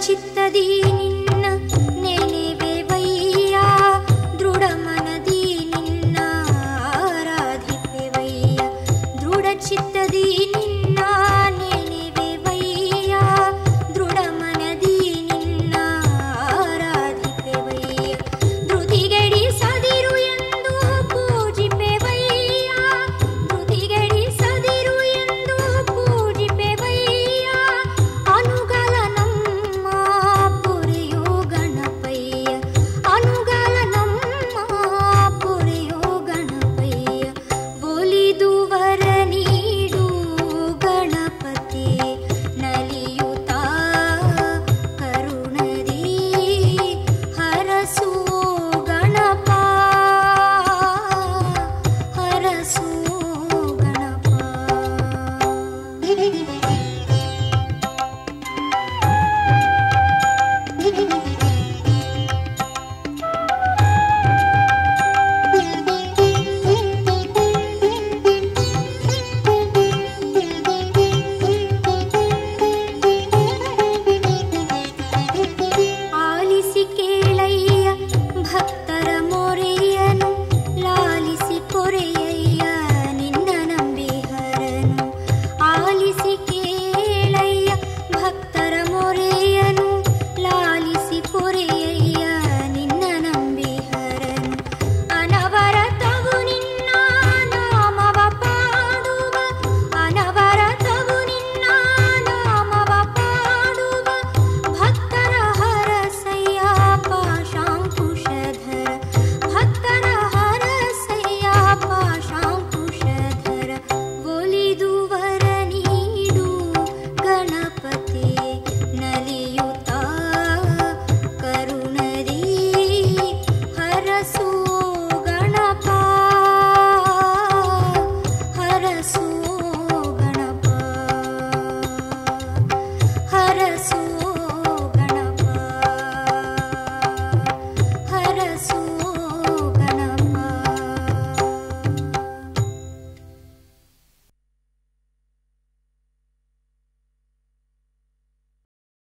चित्तदीनि